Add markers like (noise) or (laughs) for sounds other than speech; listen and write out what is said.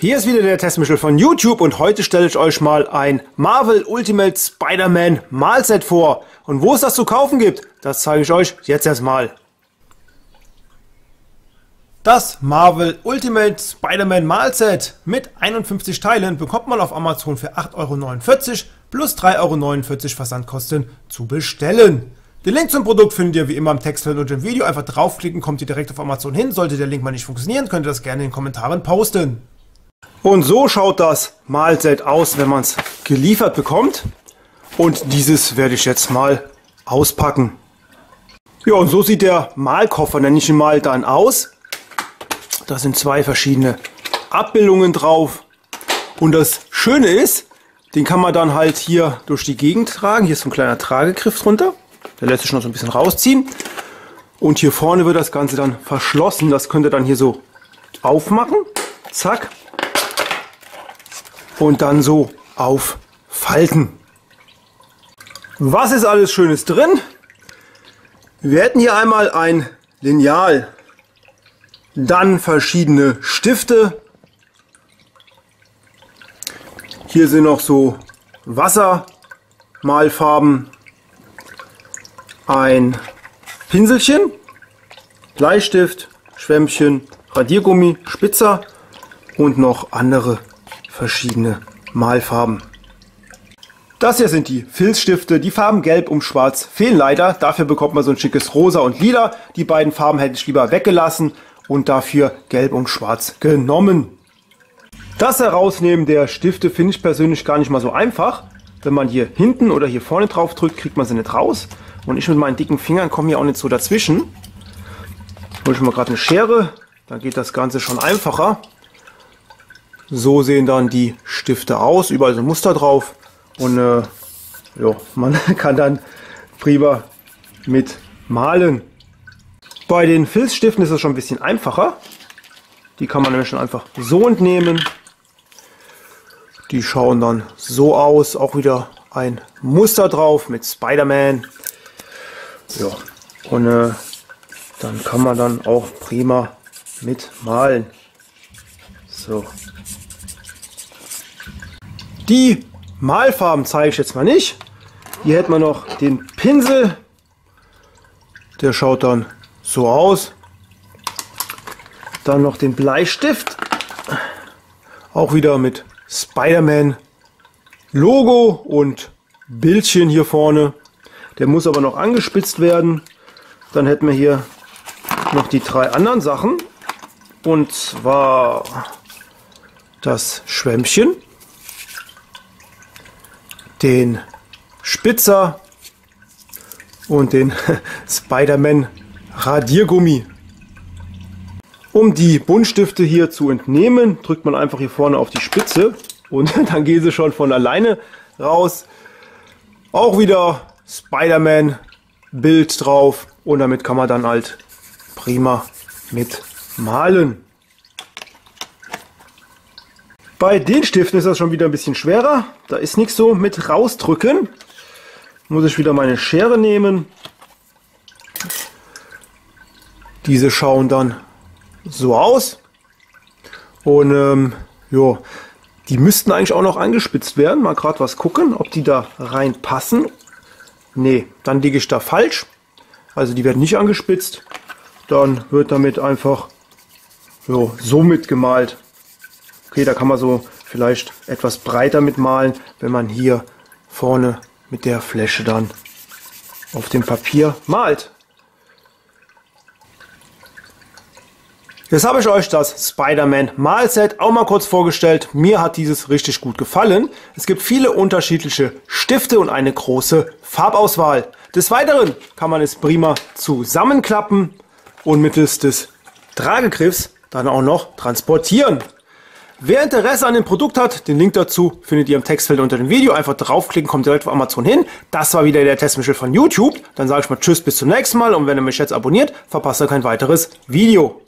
Hier ist wieder der Testmichel von YouTube und heute stelle ich euch mal ein Marvel Ultimate Spider-Man Malset vor. Und wo es das zu kaufen gibt, das zeige ich euch jetzt erstmal. Das Marvel Ultimate Spider-Man Malset mit 51 Teilen bekommt man auf Amazon für 8,49 Euro plus 3,49 Euro Versandkosten zu bestellen. Den Link zum Produkt findet ihr wie immer im Textfeld unter dem Video. Einfach draufklicken, kommt ihr direkt auf Amazon hin. Sollte der Link mal nicht funktionieren, könnt ihr das gerne in den Kommentaren posten. Und so schaut das Malset aus, wenn man es geliefert bekommt. Und dieses werde ich jetzt mal auspacken. Ja, und so sieht der Malkoffer, nenne ich ihn mal, dann aus. Da sind zwei verschiedene Abbildungen drauf. Und das Schöne ist, den kann man dann halt hier durch die Gegend tragen. Hier ist so ein kleiner Tragegriff drunter. Der lässt sich noch so ein bisschen rausziehen. Und hier vorne wird das Ganze dann verschlossen. Das könnt ihr dann hier so aufmachen. Zack und dann so aufhalten. Was ist alles Schönes drin? Wir hätten hier einmal ein Lineal, dann verschiedene Stifte. Hier sind noch so Wassermalfarben, ein Pinselchen, Bleistift, Schwämmchen, Radiergummi, Spitzer und noch andere verschiedene Malfarben. Das hier sind die Filzstifte. Die Farben Gelb und Schwarz fehlen leider. Dafür bekommt man so ein schickes Rosa und Lila. Die beiden Farben hätte ich lieber weggelassen und dafür Gelb und Schwarz genommen. Das Herausnehmen der Stifte finde ich persönlich gar nicht mal so einfach. Wenn man hier hinten oder hier vorne drauf drückt, kriegt man sie nicht raus. Und ich mit meinen dicken Fingern komme hier auch nicht so dazwischen. Hol ich mal gerade eine Schere, dann geht das Ganze schon einfacher. So sehen dann die Stifte aus. Überall sind Muster drauf. Und äh, ja, man (laughs) kann dann prima mit malen. Bei den Filzstiften ist es schon ein bisschen einfacher. Die kann man nämlich schon einfach so entnehmen. Die schauen dann so aus. Auch wieder ein Muster drauf mit Spider-Man. Ja, und äh, dann kann man dann auch prima mit malen. So. Die Malfarben zeige ich jetzt mal nicht. Hier hätten wir noch den Pinsel. Der schaut dann so aus. Dann noch den Bleistift. Auch wieder mit Spider-Man Logo und Bildchen hier vorne. Der muss aber noch angespitzt werden. Dann hätten wir hier noch die drei anderen Sachen. Und zwar das Schwämmchen den Spitzer und den (laughs) Spider-Man Radiergummi. Um die Buntstifte hier zu entnehmen, drückt man einfach hier vorne auf die Spitze und (laughs) dann gehen sie schon von alleine raus. Auch wieder Spider-Man Bild drauf und damit kann man dann halt prima mit malen. Bei den Stiften ist das schon wieder ein bisschen schwerer. Da ist nichts so mit rausdrücken. Muss ich wieder meine Schere nehmen. Diese schauen dann so aus. Und ähm, jo, die müssten eigentlich auch noch angespitzt werden. Mal gerade was gucken, ob die da reinpassen. Nee, dann liege ich da falsch. Also die werden nicht angespitzt. Dann wird damit einfach jo, so mitgemalt. Okay, da kann man so vielleicht etwas breiter mitmalen, wenn man hier vorne mit der Fläche dann auf dem Papier malt. Jetzt habe ich euch das Spider-Man Malset auch mal kurz vorgestellt. Mir hat dieses richtig gut gefallen. Es gibt viele unterschiedliche Stifte und eine große Farbauswahl. Des Weiteren kann man es prima zusammenklappen und mittels des Tragegriffs dann auch noch transportieren. Wer Interesse an dem Produkt hat, den Link dazu findet ihr im Textfeld unter dem Video. Einfach draufklicken, kommt direkt auf Amazon hin. Das war wieder der Testmichel von YouTube. Dann sage ich mal Tschüss, bis zum nächsten Mal. Und wenn ihr mich jetzt abonniert, verpasst ihr kein weiteres Video.